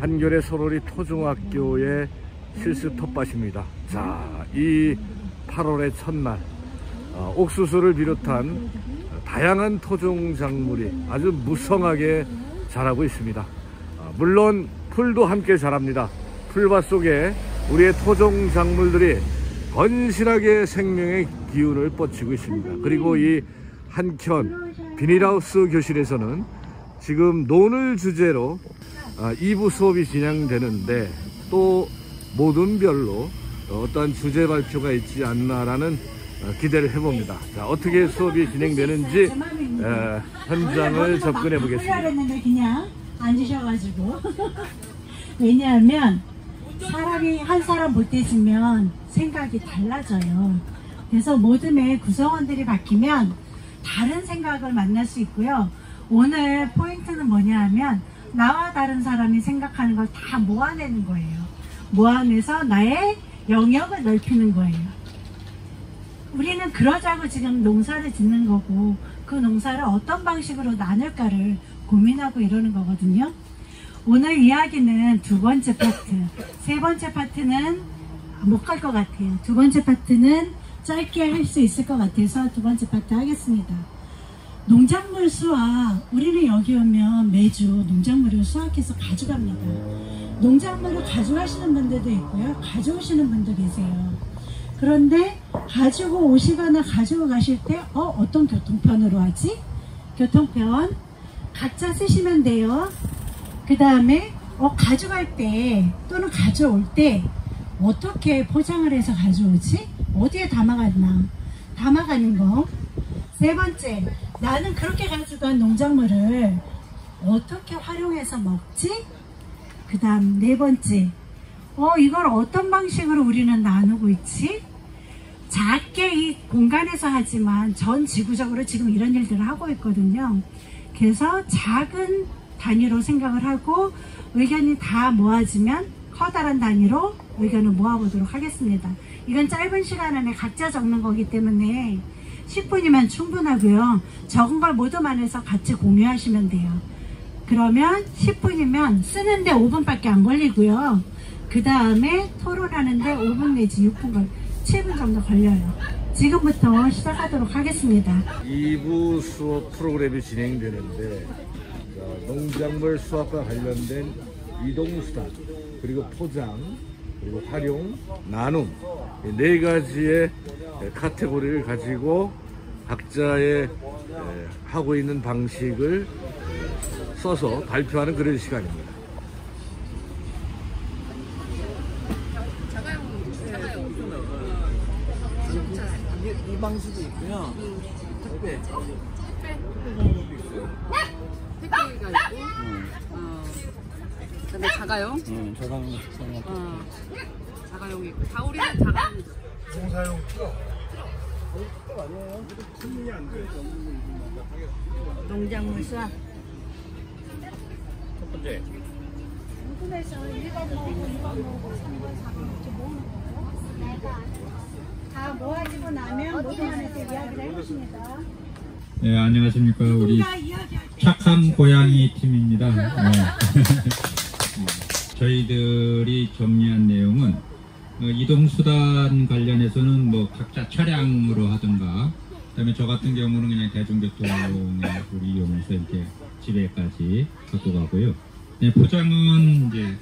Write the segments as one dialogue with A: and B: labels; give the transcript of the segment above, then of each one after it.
A: 한겨레 서로리 토중학교의 실습 텃밭입니다. 자, 이 8월의 첫날 어, 옥수수를 비롯한 다양한 토종 작물이 아주 무성하게 자라고 있습니다. 어, 물론 풀도 함께 자랍니다. 풀밭 속에 우리의 토종 작물들이 건실하게 생명의 기운을 뻗치고 있습니다. 그리고 이 한켠 비닐하우스 교실에서는 지금 논을 주제로 2부 수업이 진행되는데 또 모든 별로 어떠한 주제 발표가 있지 않나라는 어, 기대를 해봅니다. 자, 어떻게 수업이 진행되는지 에, 현장을 접근해 보겠습니다.
B: 그냥 앉으셔가지고 왜냐하면 사람이 한 사람 볼 때 있으면 생각이 달라져요. 그래서 모둠의 구성원들이 바뀌면 다른 생각을 만날 수 있고요. 오늘 포인트는 뭐냐 하면 나와 다른 사람이 생각하는 걸 다 모아내는 거예요. 모아내서 나의 영역을 넓히는 거예요. 우리는 그러자고 지금 농사를 짓는 거고 그 농사를 어떤 방식으로 나눌까를 고민하고 이러는 거거든요. 오늘 이야기는 두 번째 파트. 세 번째 파트는 못 갈 것 같아요. 두 번째 파트는 짧게 할 수 있을 것 같아서 두 번째 파트 하겠습니다. 농작물 수확. 우리는 여기 오면 매주 농작물을 수확해서 가져갑니다. 농작물을 가져가시는 분들도 있고요. 가져오시는 분도 계세요. 그런데 가지고 오시거나 가지고 가실 때 어, 어떤 교통편으로 하지? 교통편 각자 쓰시면 돼요. 그 다음에 어, 가져갈 때 또는 가져올 때 어떻게 포장을 해서 가져오지? 어디에 담아갔나? 담아가는 거. 세 번째, 나는 그렇게 가져간 농작물을 어떻게 활용해서 먹지? 그 다음 네 번째, 어, 이걸 어떤 방식으로 우리는 나누고 있지? 작게 이 공간에서 하지만 전 지구적으로 지금 이런 일들을 하고 있거든요. 그래서 작은 단위로 생각을 하고 의견이 다 모아지면 커다란 단위로 의견을 모아보도록 하겠습니다. 이건 짧은 시간 안에 각자 적는 거기 때문에 10분이면 충분하고요. 적은 걸 모두만 해서 같이 공유하시면 돼요. 그러면 10분이면 쓰는데 5분밖에 안 걸리고요. 그 다음에 토론하는데 5분 내지 6분 걸 7분 정도 걸려요. 지금부터 시작하도록 하겠습니다.
A: 2부 수업 프로그램이 진행되는데 자, 농작물 수확과 관련된 이동수단 그리고 포장 그리고 활용 나눔 이네 가지의 카테고리를 가지고 각자의 에, 하고 있는 방식을 에, 써서 발표하는 그런 시간입니다.
C: 이, 이 방식이 있고요. 택배.
D: 택배가 있고, 어, 그다음에 자가용,
C: 응, 저장.
D: 어, 자가용이 있고, 다 우리는 자가용이죠.
B: 농작물 수확.
C: 첫 번째.
B: 궁금해서 1번 모으고 2번 모으고 3번 4번 이렇게 모으는 거예요. 다 모아지고 나면 모두만에서 이야기를 해보십니다.
E: 네, 안녕하십니까. 우리 착한 고양이 팀입니다. 네. 저희들이 정리한 내용은 어, 이동수단 관련해서는 뭐 각자 차량으로 하든가 그다음에 저 같은 경우는 그냥 대중교통을 이용해서 이렇게 집에까지 갖고 가고요. 네, 포장은 이제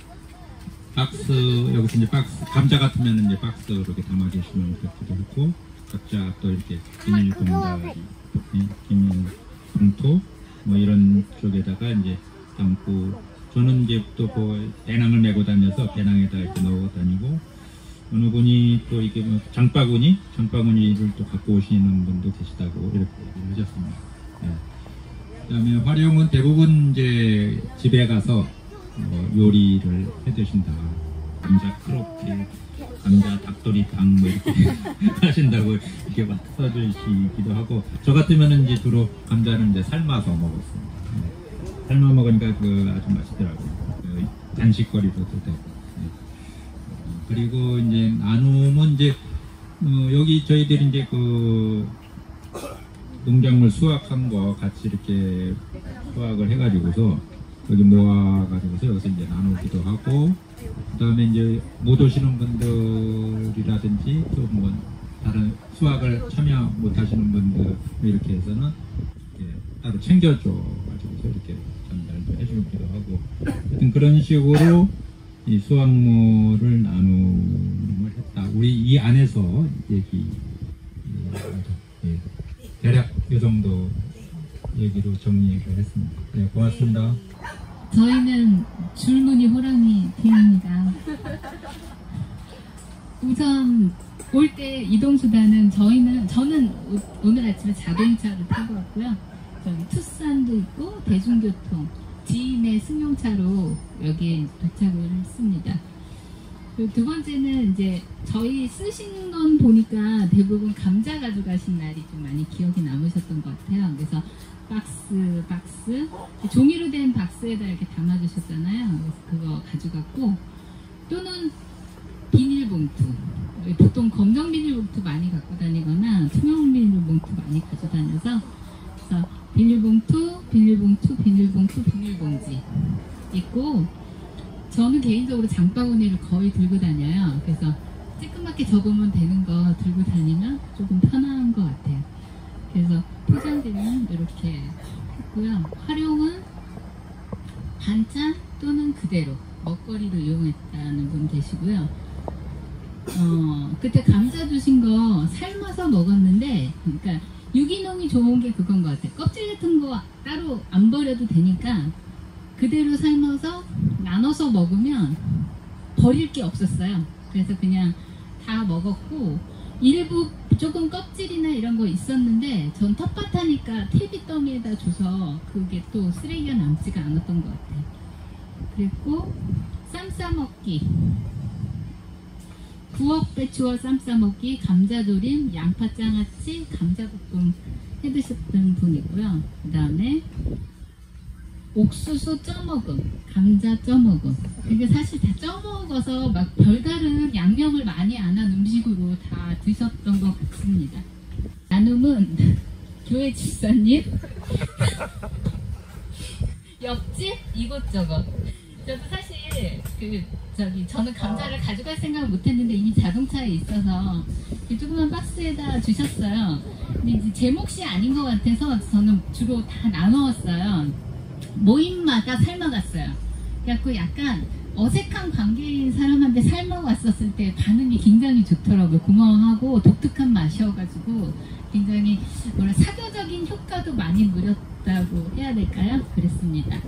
E: 박스 여기서 이제 박스 감자 같으면 이제 박스로 이렇게 담아 계시면 좋기도 하고 각자 또 이렇게 비닐 봉다 비닐 봉투 뭐 이런 쪽에다가 이제 담고 저는 이제 또 그 배낭을 메고 다녀서 배낭에다 이렇게 넣어 다니고 어느 분이 또 이게 뭐 장바구니 장바구니를 또 갖고 오시는 분도 계시다고 이렇게 얘기를 하셨습니다. 네. 그다음에 활용은 대부분 이제 집에 가서 뭐 요리를 해 드신다. 감자 크로켓, 감자 닭도리탕 뭐 이렇게 하신다고 이렇게 막 써주시기도 하고 저 같으면은 이제 주로 감자는 이제 삶아서 먹었습니다. 네. 삶아 먹으니까 그 아주 맛있더라고요. 그 간식거리로도 되고. 그리고 이제 나눔은 이제 어, 여기 저희들이 이제 그 농작물 수확한 거 같이 이렇게 수확을 해가지고서 여기 모아가지고서 여기서 이제 나누기도 하고 그 다음에 이제 못 오시는 분들이라든지 또 뭐 다른 수학을 참여 못 하시는 분들 이렇게 해서는 이렇게 따로 챙겨줘 가지고서 이렇게 전달도 해주기도 하고 하여튼 그런 식으로 이 수학모를 나눔을 했다. 우리 이 안에서 얘기 예, 대략 이 정도 얘기로 정리를 했습니다. 네, 고맙습니다.
F: 저희는 줄무늬 호랑이 팀입니다. 우선 올 때 이동 수단은 저희는 저는 오- 오늘 아침에 자동차를 타고 왔고요. 저기 투싼도 있고 대중교통 지인의 승용차로 여기에 도착을 했습니다. 두 번째는 이제 저희 쓰시는 건 보니까 대부분 감자 가져가신 날이 좀 많이 기억에 남으셨던 것 같아요. 그래서 박스, 박스, 종이로 된 박스에다 이렇게 담아주셨잖아요. 그래서 그거 가져갔고, 또는 비닐봉투. 보통 검정 비닐봉투 많이 갖고 다니거나 투명 비닐봉투 많이 가져다녀서, 그래서 비닐봉투, 비닐봉투, 비닐봉투, 비닐봉지 있고, 저는 개인적으로 장바구니를 거의 들고 다녀요. 그래서 쬐끄맣게 접으면 되는 거 들고 다니면 조금 편한 것 같아요. 그래서 포장지는 이렇게 했고요. 활용은 반찬 또는 그대로 먹거리로 이용했다는 분 계시고요. 어, 그때 감자 주신 거 삶아서 먹었는데, 그러니까 유기농이 좋은 게 그건 것 같아요. 껍질 같은 거 따로 안 버려도 되니까 그대로 삶아서 나눠서 먹으면 버릴 게 없었어요. 그래서 그냥 다 먹었고 일부 조금 껍질이나 이런 거 있었는데 전 텃밭하니까 퇴비 더미에다 줘서 그게 또 쓰레기가 남지가 않았던 것 같아요. 그리고 쌈 싸먹기 부엌 배추와 쌈 싸먹기, 감자조림, 양파장아찌, 감자볶음 해드셨던 분이고요. 그 다음에 옥수수 쪄먹음, 감자 쪄먹음. 이게 사실 다 쪄먹어서 막 별다른 양념을 많이 안 한 음식으로 다 드셨던 것 같습니다. 나눔은 교회 집사님, 옆집 이것저것. 저도 사실 그 저기 저는 감자를 가져갈 생각을 못했는데 이미 자동차에 있어서 이 조그만 박스에다 주셨어요. 근데 이제 제 몫이 아닌 것 같아서 저는 주로 다 나누었어요. 모임마다 삶아갔어요. 그래갖고 약간 어색한 관계인 사람한테 삶아왔었을 때 반응이 굉장히 좋더라고요. 고마워하고 독특한 맛이어가지고 굉장히 뭐라 사교적인 효과도 많이 누렸다고 해야 될까요? 그랬습니다.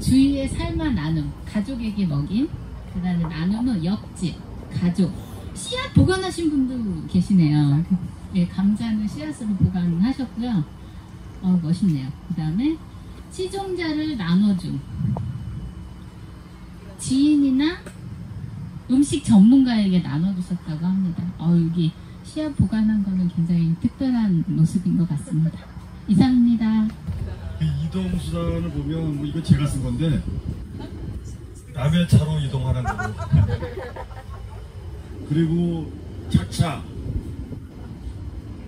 F: 주위의 삶아 나눔, 가족에게 먹임, 그 다음에 나눔은 옆집, 가족, 씨앗 보관하신 분도 계시네요. 예, 감자는 씨앗으로 보관하셨고요. 어, 멋있네요. 그 다음에 시종자를 나눠줌. 지인이나 음식 전문가에게 나눠주셨다고 합니다. 어, 여기 씨앗 보관한 거는 굉장히 특별한 모습인 것 같습니다. 이상입니다.
G: 그 이동 수단을 보면 뭐 이거 제가 쓴 건데 남의 차로 이동하는 거고 그리고 차차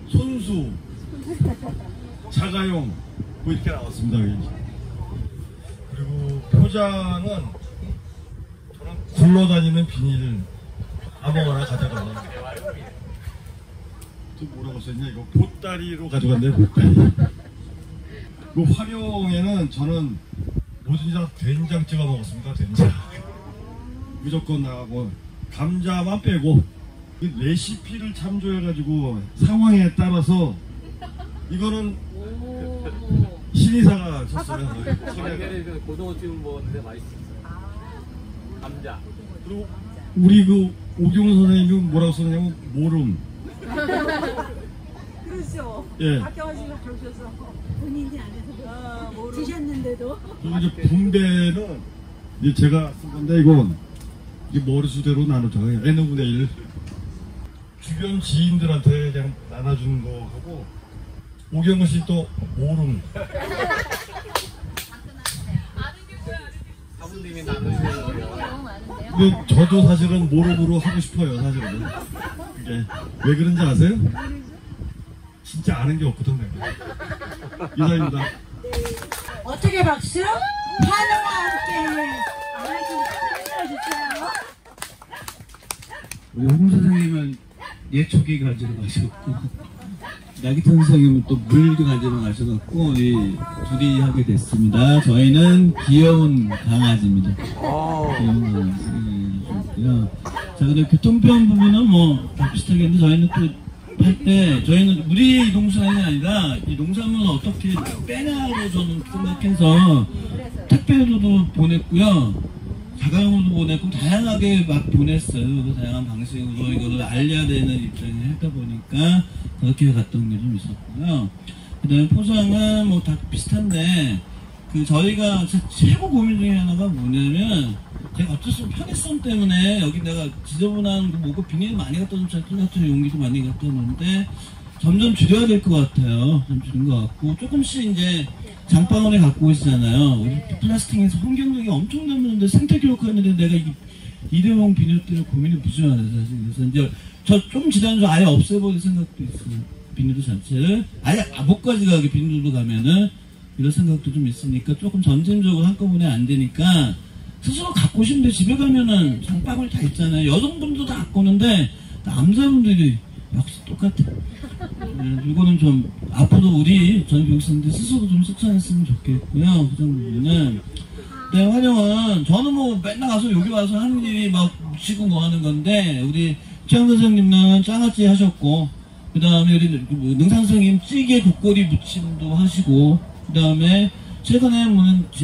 G: 손수 자가용 뭐 이렇게 나왔습니다. 그리고 포장은 저는 굴러다니는 비닐 아무거나 가져가는 또 뭐라고 썼냐 이거 보따리로 가져간대 보따리 그 활용에는 저는 뭐든지 다 된장 찍어 먹었습니다. 된장. 무조건 나가고 감자만 빼고 그 레시피를 참조해가지고 상황에 따라서 이거는 신이사가 쳤어요.
C: 작년에 그 고등어 찜 먹었는데 맛있었어요. 감자.
G: 그리고 우리 그 오경훈 선생님이 뭐라고 썼냐면 모름.
H: 그렇죠.
G: 예.
H: 박경환 그러셔서
B: 본인이 안
H: 아,
B: 해서
H: 모르.
B: 드셨는데도
G: 그리고 이제 분배는 이제 제가 쓴 건데 이건 이게 머리수대로 나누잖아요. n분의 1. 주변 지인들한테 그냥 나눠주는 거 하고 오경은 씨 또 모름.
C: 사부님이 나누시는 거예요.
G: 근데 저도 사실은 모름으로 하고 싶어요. 사실은. 이게 왜 그런지 아세요? 진짜 아는 게 없거든 내가. 이사입니다.
B: 어떻게 박수? 환호와 함께 흔들어주세요.
H: 우리 홍 선생님은 예초기 가지러 가셨고 나기탄 선생님은 또 물도 가지러 가셔갖고 이 둘이 하게 됐습니다. 저희는 귀여운 강아지입니다. 귀여운 강아지고요. 자, 근데 교통편 부분은 뭐다 비슷하겠는데 저희는 또 할 때 저희는 우리 농산이 아니라 이 농산물을 어떻게 빼냐로 저는 생각해서 택배로도 보냈고요. 자가용으로도 보냈고 다양하게 막 보냈어요. 그 다양한 방식으로 이거를 알려야 되는 입장에 했다 보니까 그렇게 갔던 게 좀 있었고요. 그 다음에 포장은 뭐 다 비슷한데 그 저희가 제- 최고 고민 중에 하나가 뭐냐면 제가 어쩔 수 없이 편의성 때문에 여기 내가 지저분한 그 뭐고 비닐 많이 갖다 놓자 같은 용기도 많이 갖다 놓는데 점점 줄여야 될 것 같아요. 좀 줄인 것 같고 조금씩 이제 장바구니 갖고 오시잖아요. 우리 플라스틱에서 환경적이 엄청 남는데 생태 교육하는데 내가 이 일회용 비닐 때문에 고민이 무지하네 사실. 그래서 이제 저 좀 지나면서 아예 없애버릴 생각도 있어요. 비닐 자체를 아예 못 가져가게 비닐로 가면은 이런 생각도 좀 있으니까 조금 점진적으로 한꺼번에 안 되니까 스스로 갖고 싶은데 집에 가면은 장바구니 다 있잖아요. 여성분도 다 갖고 오는데 남자분들이 역시 똑같아. 네, 이거는 좀 앞으로 우리 전 교육생들 스스로 좀 실천했으면 좋겠고요. 그 정도는. 네, 환영은 저는 뭐 맨날 가서 여기 와서 하는 일이 막 묻히고 뭐 하는 건데 우리 최영 선생님은 장아찌 하셨고 그 다음에 우리 뭐 능상 선생님 찌개 국거리 무침도 하시고 그 다음에 최근에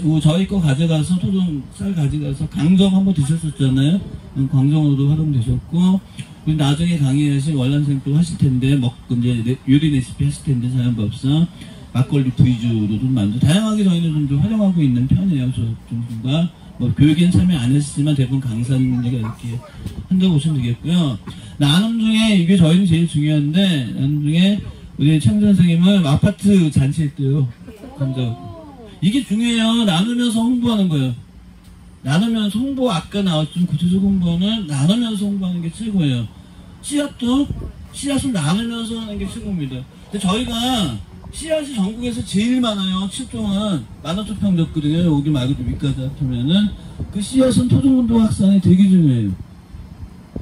H: 뭐 저희 거 가져가서 토종 쌀 가져가서 강정 한번 드셨었잖아요. 음, 강정으로도 활용되셨고 나중에 강의하신 월남생도 하실 텐데 먹 이제 레- 요리 레시피 하실 텐데 사연법사 막걸리 부위주로도 만들고 다양하게 저희는 좀, 좀 활용하고 있는 편이에요. 저 정도가 뭐 교육엔 참여 안 하시지만 대부분 강사님들이 이렇게 한다고 보시면 되겠고요. 나눔 중에 이게 저희는 제일 중요한데 나눔 중에 우리 창준 선생님은 아파트 잔치했대요. 감자. 이게 중요해요. 나누면서 홍보하는 거예요. 나누면서 홍보 아까 나왔던 구체적 홍보는 나누면서 홍보하는 게 최고예요. 씨앗도 씨앗을 나누면서 하는 게 최고입니다. 근데 저희가 씨앗이 전국에서 제일 많아요. 7동안 만원초 평졌거든요. 여기 말고 위까지 합치면은 그 씨앗은 토종운동 확산이 되게 중요해요.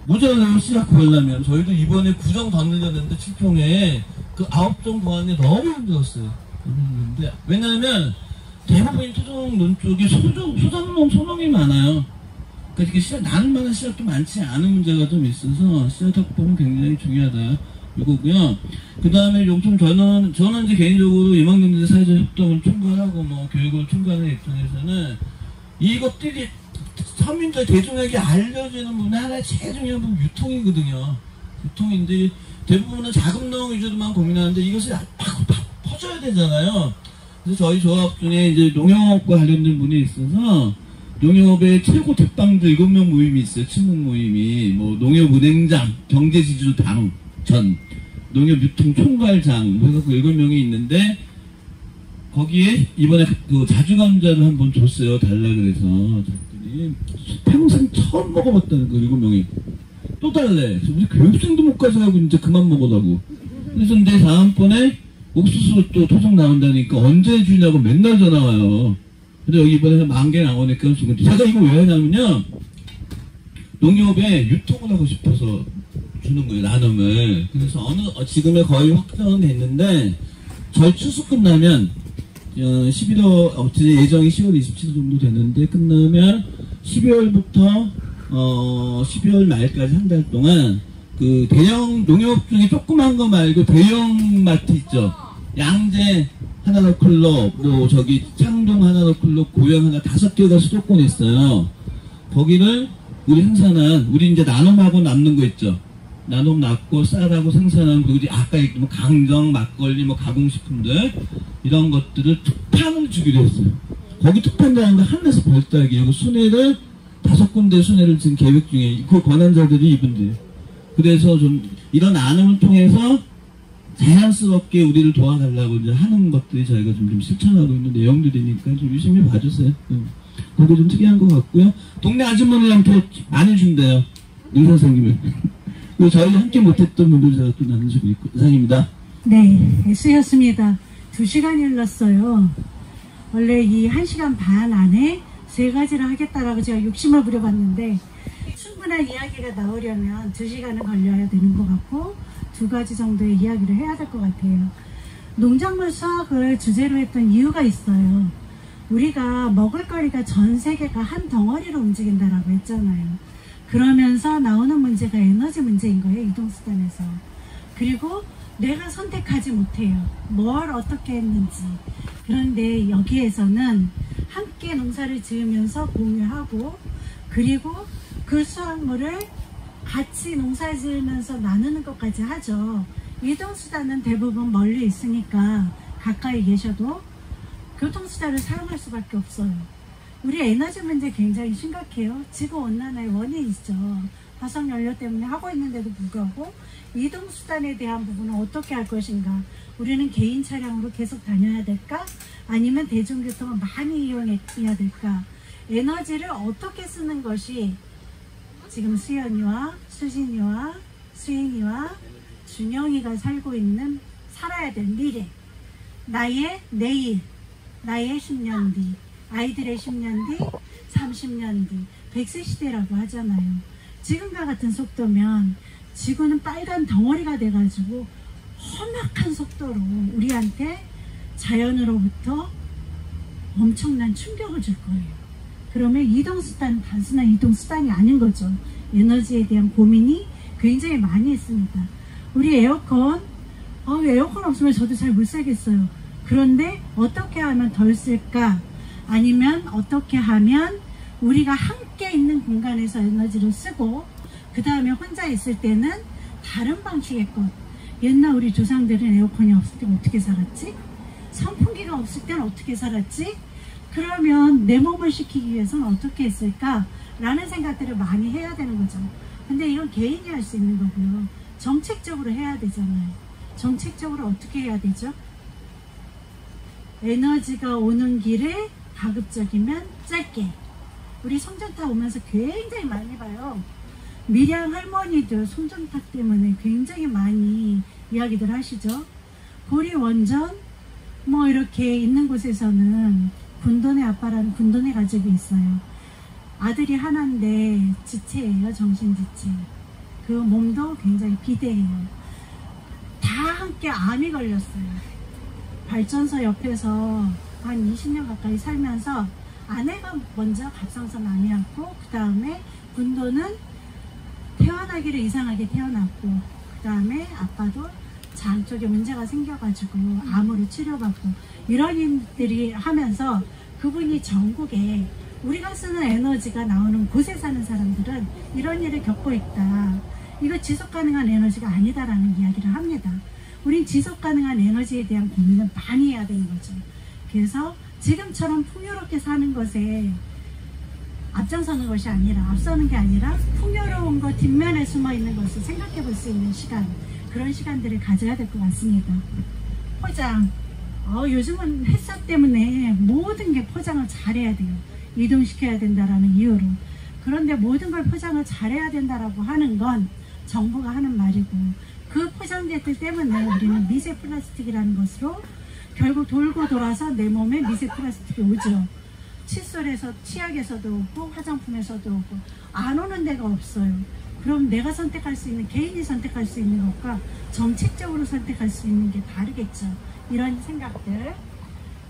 H: 모자라요 씨앗 구하려면 저희도 이번에 구정 더 늘렸는데 7평에 그 9종 구하는 게 너무 힘들었어요. 힘든데 왜냐하면 대부분이 토종농 쪽이 소종, 소상농 소농이 많아요. 그러니까 이게 씨앗, 나눌 만한 씨앗도 많지 않은 문제가 좀 있어서 씨앗 확보는 굉장히 중요하다. 이거고요. 그 다음에 용품 저는, 저는 이제 개인적으로 이망님들 사회적 협동을 총괄하고 뭐 교육을 총괄하는 입장에서는 이것들이 서민들 대중에게 알려지는 문화 하나 제일 중요한 부분 유통이거든요. 유통인데 대부분은 자금농 위주로만 고민하는데 이것이 팍, 팍 퍼져야 되잖아요. 그래서 저희 조합 중에 이제 농협과 관련된 분이 있어서 농협의 최고 대빵들 일곱 명 모임이 있어요. 친목 모임이 뭐 농협 은행장, 경제지주 당, 전, 농협 유통 총괄장 뭐 해갖고 일곱 명이 있는데 거기에 이번에 그 자주감자를 한번 줬어요. 달라 그래서 평생 처음 먹어봤다는 거 일곱 명이 또 달래. 우리 교육생도 못 가서 하고 이제 그만 먹으라고. 그래서 내 다음번에 옥수수 또 토종 나온다니까 언제 주냐고 맨날 전화 와요. 근데 여기 이번에 만 개 나오니까 지금 제가 이거 왜 하냐면요. 농협에 유통을 하고 싶어서 주는 거예요, 나눔을. 그래서 어느, 어, 지금에 거의 확정은 됐는데, 저희 추수 끝나면, 어, 11월, 어째 예정이 10월 27일 정도 되는데, 끝나면 12월부터, 어, 12월 말까지 한 달 동안, 그 대형 농협 중에 조그만 거 말고 대형 마트 있죠. 양재 하나로 클럽, 뭐 저기 창동 하나로 클럽, 고양 하나 다섯 개가 수도권에 있어요. 거기를 우리 생산한 우리 이제 나눔하고 남는 거 있죠. 나눔 납고 쌀하고 생산한 그 우리 아까 얘기했던 뭐 강정, 막걸리, 뭐 가공식품들 이런 것들을 특판을 주기로 했어요. 거기 특판이라는 거 하나에서 별도하게 그 순회를 다섯 군데 순회를 지금 계획 중에 그 권한자들이 이분들. 그래서 좀 이런 나눔을 통해서 자연스럽게 우리를 도와달라고 이제 하는 것들이 저희가 좀, 좀 실천하고 있는 내용들이니까 좀 유심히 봐주세요. 응. 그게 좀 특이한 것 같고요. 동네 아주머니한테 많이 준대요. 임 선생님은. 그리고 저희 함께 못했던 분들 제가 또 나눠주고 있고 이상입니다.
B: 네, 수였습니다. 두 시간이 흘렀어요. 원래 이 1시간 반 안에 세 가지를 하겠다라고 제가 욕심을 부려봤는데 충분한 이야기가 나오려면 2시간은 걸려야 되는 것 같고 두 가지 정도의 이야기를 해야 될 것 같아요. 농작물 수확을 주제로 했던 이유가 있어요. 우리가 먹을거리가 전 세계가 한 덩어리로 움직인다라고 했잖아요. 그러면서 나오는 문제가 에너지 문제인 거예요. 이동수단에서. 그리고 내가 선택하지 못해요. 뭘 어떻게 했는지. 그런데 여기에서는 함께 농사를 지으면서 공유하고 그리고 그 수확물을 같이 농사 지으면서 나누는 것까지 하죠. 이동수단은 대부분 멀리 있으니까 가까이 계셔도 교통수단을 사용할 수밖에 없어요. 우리 에너지 문제 굉장히 심각해요. 지구온난화의 원인이죠. 화석연료 때문에 하고 있는데도 불구하고 이동수단에 대한 부분은 어떻게 할 것인가? 우리는 개인 차량으로 계속 다녀야 될까? 아니면 대중교통을 많이 이용해야 될까? 에너지를 어떻게 쓰는 것이 지금 수연이와 수진이와 수인이와 준영이가 살고 있는 살아야 될 미래. 나의 내일 나의 10년 뒤 아이들의 10년 뒤 30년 뒤 100세 시대라고 하잖아요. 지금과 같은 속도면 지구는 빨간 덩어리가 돼가지고 험악한 속도로 우리한테 자연으로부터 엄청난 충격을 줄 거예요 그러면 이동수단은 단순한 이동수단이 아닌 거죠. 에너지에 대한 고민이 굉장히 많이 있습니다. 우리 에어컨, 어, 에어컨 없으면 저도 잘 못 살겠어요. 그런데 어떻게 하면 덜 쓸까? 아니면 어떻게 하면 우리가 함께 있는 공간에서 에너지를 쓰고 그 다음에 혼자 있을 때는 다른 방식의 것. 옛날 우리 조상들은 에어컨이 없을 때 어떻게 살았지? 선풍기가 없을 때는 어떻게 살았지? 그러면 내 몸을 식히기 위해서는 어떻게 했을까? 라는 생각들을 많이 해야 되는 거죠. 근데 이건 개인이 할 수 있는 거고요. 정책적으로 해야 되잖아요. 정책적으로 어떻게 해야 되죠? 에너지가 오는 길에 가급적이면 짧게. 우리 송전탑 오면서 굉장히 많이 봐요. 밀양 할머니들 송전탑 때문에 굉장히 많이 이야기들 하시죠. 보리 원전 뭐 이렇게 있는 곳에서는 군돈의 아빠라는 군돈의 가족이 있어요. 아들이 하나인데 지체예요. 정신지체. 그 몸도 굉장히 비대해요. 다 함께 암이 걸렸어요. 발전소 옆에서 한 20년 가까이 살면서 아내가 먼저 갑상선 암이었고 그 다음에 군도는 태어나기를 이상하게 태어났고 그 다음에 아빠도 장 쪽에 문제가 생겨가지고 암으로 치료받고 이런 일들이 하면서 그분이 전국에 우리가 쓰는 에너지가 나오는 곳에 사는 사람들은 이런 일을 겪고 있다. 이거 지속 가능한 에너지가 아니다라는 이야기를 합니다. 우린 지속 가능한 에너지에 대한 고민을 많이 해야 되는 거죠. 그래서 지금처럼 풍요롭게 사는 것에 앞장서는 것이 아니라 앞서는 게 아니라 풍요로운 것 뒷면에 숨어 있는 것을 생각해 볼 수 있는 시간 그런 시간들을 가져야 될 것 같습니다. 포장 어, 요즘은 회사 때문에 모든 게 포장을 잘해야 돼요. 이동시켜야 된다라는 이유로 그런데 모든 걸 포장을 잘해야 된다라고 하는 건 정부가 하는 말이고 그 포장재들 때문에 우리는 미세 플라스틱이라는 것으로 결국 돌고 돌아서 내 몸에 미세 플라스틱이 오죠. 칫솔에서 치약에서도 오고 화장품에서도 오고 안 오는 데가 없어요. 그럼 내가 선택할 수 있는 개인이 선택할 수 있는 것과 정책적으로 선택할 수 있는 게 다르겠죠. 이런 생각들.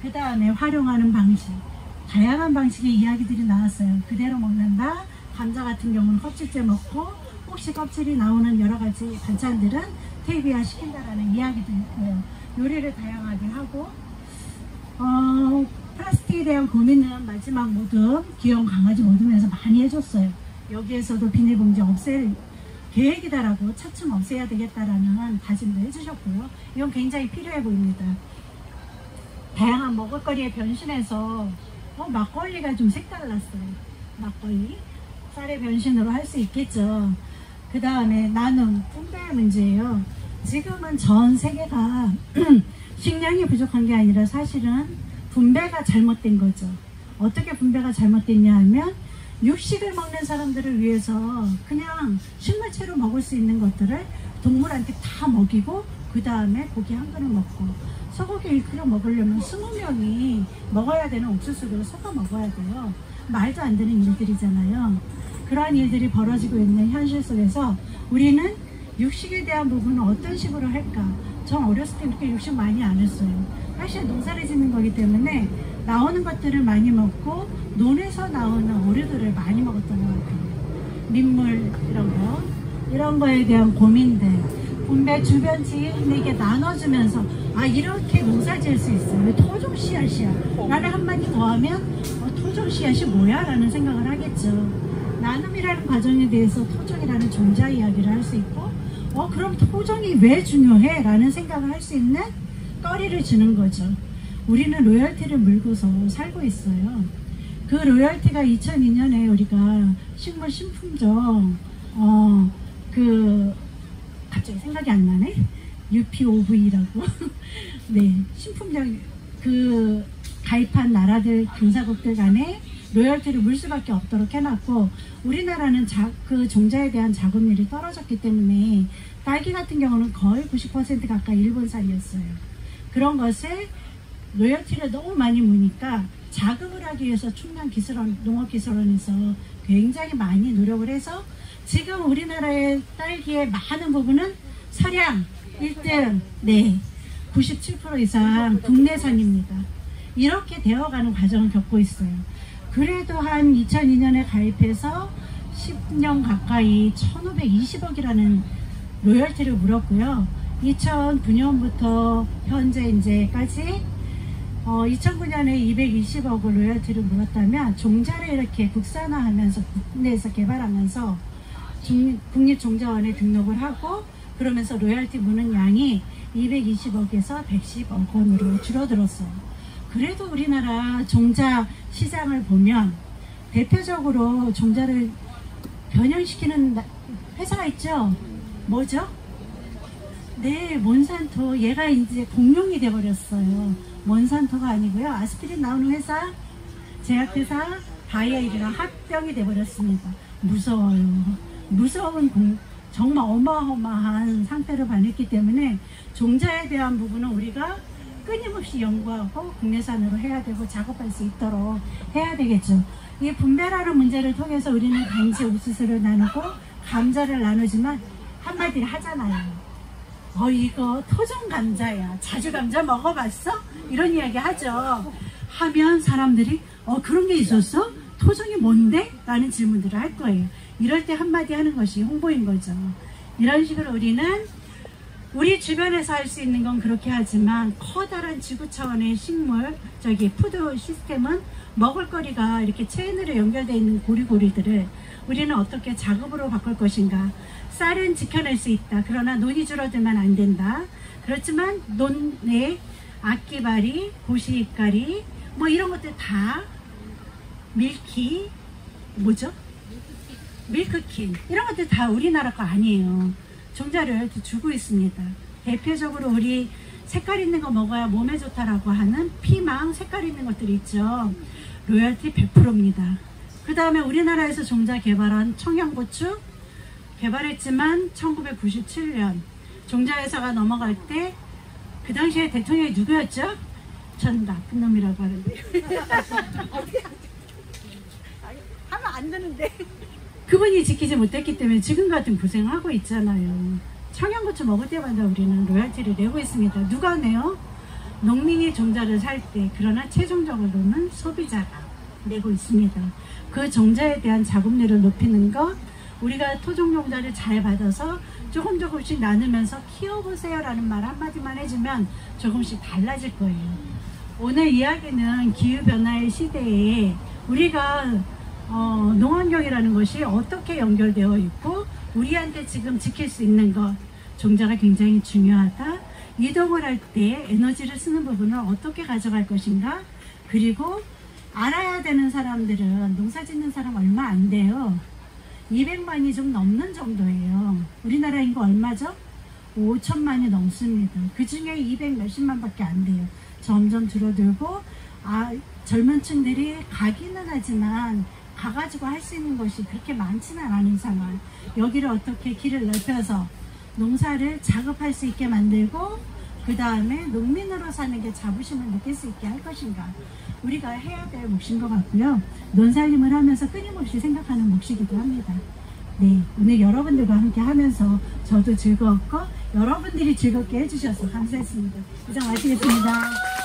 B: 그 다음에 활용하는 방식. 다양한 방식의 이야기들이 나왔어요. 그대로 먹는다. 감자 같은 경우는 껍질째 먹고 혹시 껍질이 나오는 여러 가지 반찬들은 퇴비화 시킨다라는 이야기도 있고요. 요리를 다양하게 하고 어, 플라스틱에 대한 고민은 마지막 모듬, 귀여운 강아지 모듬에서 많이 해줬어요. 여기에서도 비닐봉지 없앨 계획이다라고 차츰 없애야 되겠다라는 다짐도 해주셨고요. 이건 굉장히 필요해 보입니다. 다양한 먹을거리에 변신해서 어, 막걸리가 좀 색달랐어요. 막걸리. 쌀의 변신으로 할 수 있겠죠. 그 다음에 나눔, 분배 문제예요. 지금은 전 세계가 식량이 부족한 게 아니라 사실은 분배가 잘못된 거죠. 어떻게 분배가 잘못됐냐 하면 육식을 먹는 사람들을 위해서 그냥 식물체로 먹을 수 있는 것들을 동물한테 다 먹이고 그 다음에 고기 한 그릇 먹고 소고기 1kg 먹으려면 20명이 먹어야 되는 옥수수를 섞어 먹어야 돼요. 말도 안 되는 일들이잖아요. 그러한 일들이 벌어지고 있는 현실 속에서 우리는 육식에 대한 부분은 어떤 식으로 할까? 전 어렸을 때 그렇게 육식 많이 안 했어요. 사실 농사를 짓는 거기 때문에 나오는 것들을 많이 먹고 논에서 나오는 오류들을 많이 먹었던 것 같아요. 민물 이런 거. 이런 거에 대한 고민들. 분배 주변 지인에게 나눠주면서 아 이렇게 농사 지을 수 있어요 토종 씨앗이야? 나를 한마디 더 하면 어, 토종 씨앗이 뭐야? 라는 생각을 하겠죠. 나눔이라는 과정에 대해서 토종이라는 존재 이야기를 할 수 있고 어 그럼 토종이 왜 중요해? 라는 생각을 할 수 있는 거리를 주는 거죠. 우리는 로열티를 물고서 살고 있어요. 그 로열티가 2002년에 우리가 식물 신품종 어 그 갑자기 생각이 안 나네? UPOV라고. 네 신품종 그 가입한 나라들 교사국들 간에 로열티를 물 수밖에 없도록 해놨고 우리나라는 자, 그 종자에 대한 자금률이 떨어졌기 때문에 딸기 같은 경우는 거의 90% 가까이 일본산이었어요. 그런 것에 로열티를 너무 많이 무니까 자극을 하기 위해서 충남 기술원, 농업기술원에서 굉장히 많이 노력을 해서 지금 우리나라의 딸기의 많은 부분은 서량 1등, 네, 97% 이상 국내산입니다. 이렇게 되어가는 과정을 겪고 있어요. 그래도 한 2002년에 가입해서 10년 가까이 1520억이라는 로열티를 물었고요. 2009년부터 현재 이제까지 어, 2009년에 220억을 로열티를 물었다면 종자를 이렇게 국산화하면서 국내에서 개발하면서 중- 국립종자원에 등록을 하고 그러면서 로열티 무는 양이 220억에서 110억 원으로 줄어들었어요. 그래도 우리나라 종자 시장을 보면 대표적으로 종자를 변형시키는 나- 회사가 있죠. 뭐죠? 네, 몬산토. 얘가 이제 공룡이 돼버렸어요. 몬산토가 아니고요. 아스피린 나오는 회사, 제약회사, 바이아이랑 합병이 돼버렸습니다. 무서워요. 무서운 공- 정말 어마어마한 상태를 반했기 때문에 종자에 대한 부분은 우리가 끊임없이 연구하고 국내산으로 해야 되고 작업할 수 있도록 해야 되겠죠. 이 분배라는 문제를 통해서 우리는 단지 옥수수를 나누고 감자를 나누지만 한마디 하잖아요. 어 이거 토종 감자야 자주 감자 먹어봤어? 이런 이야기 하죠 하면 사람들이 어 그런 게 있었어? 토종이 뭔데? 라는 질문들을 할 거예요 이럴 때 한마디 하는 것이 홍보인 거죠 이런 식으로 우리는 우리 주변에서 할 수 있는 건 그렇게 하지만 커다란 지구 차원의 식물 저기 푸드 시스템은 먹을거리가 이렇게 체인으로 연결되어 있는 고리고리들을 우리는 어떻게 작업으로 바꿀 것인가 쌀은 지켜낼 수 있다 그러나 논이 줄어들면 안 된다 그렇지만 논의 악기발이 고시입가리 뭐 이런 것들 다 밀키 뭐죠? 밀크킨 이런 것들 다 우리나라 거 아니에요. 종자를 주고 있습니다. 대표적으로 우리 색깔 있는 거 먹어야 몸에 좋다라고 하는 피망 색깔 있는 것들이 있죠. 로열티 100%입니다. 그 다음에 우리나라에서 종자 개발한 청양고추 개발했지만 1997년 종자회사가 넘어갈 때 그 당시에 대통령이 누구였죠? 전 나쁜 놈이라고 하는데 하면 안 되는데 그분이 지키지 못했기 때문에 지금 같은 고생하고 있잖아요. 청양고추 먹을 때마다 우리는 로열티를 내고 있습니다. 누가 내요? 농민이 종자를 살 때 그러나 최종적으로는 소비자가 내고 있습니다. 그 종자에 대한 자금률을 높이는 것 우리가 토종 종자를 잘 받아서 조금 조금씩 나누면서 키워보세요 라는 말 한마디만 해주면 조금씩 달라질 거예요. 오늘 이야기는 기후변화의 시대에 우리가 어, 농환경이라는 것이 어떻게 연결되어 있고 우리한테 지금 지킬 수 있는 것 종자가 굉장히 중요하다. 이동을 할 때 에너지를 쓰는 부분을 어떻게 가져갈 것인가 그리고 알아야 되는 사람들은 농사 짓는 사람 얼마 안 돼요. 200만이 좀 넘는 정도예요. 우리나라 인구 얼마죠? 5천만이 넘습니다. 그 중에 200 몇십만 밖에 안 돼요. 점점 줄어들고 아, 젊은 층들이 가기는 하지만 가가지고 할 수 있는 것이 그렇게 많지는 않은 상황. 여기를 어떻게 길을 넓혀서 농사를 작업할 수 있게 만들고 그 다음에 농민으로 사는 게 자부심을 느낄 수 있게 할 것인가. 우리가 해야 될 몫인 것 같고요. 논살림을 하면서 끊임없이 생각하는 몫이기도 합니다. 네 오늘 여러분들과 함께 하면서 저도 즐거웠고 여러분들이 즐겁게 해주셔서 감사했습니다. 이상 마치겠습니다